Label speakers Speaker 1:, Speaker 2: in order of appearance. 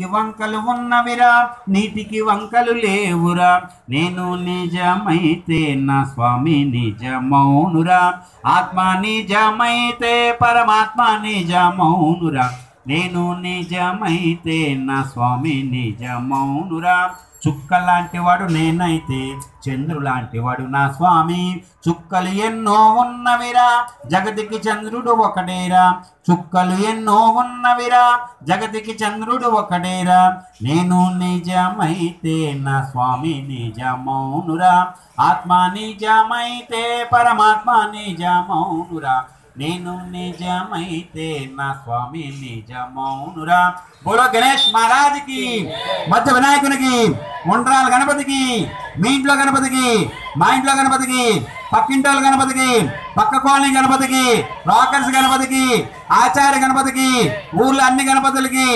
Speaker 1: నీటికి వంకలు ఉన్నవిరా నీటికి వంకలు లేవురా. నేను నిజమైతే నా స్వామి నిజమౌనురా. ఆత్మ నిజమైతే పరమాత్మ నిజమౌనురా. నేను నిజమైతే నా స్వామి నిజమౌనురా. చుక్క లాంటి వాడు నేనైతే చంద్రు వాడు నా స్వామి. చుక్కలు ఎన్నో ఉన్నవిరా జగతికి చంద్రుడు ఒకటేరా చుక్కలు ఎన్నో ఉన్నవిరా జగతికి చంద్రుడు ఒకటేరా నేను నిజమైతే నా స్వామి నిజమౌనురా. ఆత్మ నిజమైతే పరమాత్మ నిజమౌనురా. నేను నిజమైతే నా స్వామి నిజమౌనురా. బోలో గణేష్ మహారాజ్కి మధ్య వినాయకునికి ఉండ్రాల గణపతికి మీ ఇంట్లో గణపతికి మా ఇంట్లో గణపతికి పక్కింటోళ్ళ గణపతికి పక్క కాలనీ గణపతికి రాకర్స్ గణపతికి ఆచార్య గణపతికి ఊర్లో అన్ని గణపతులకి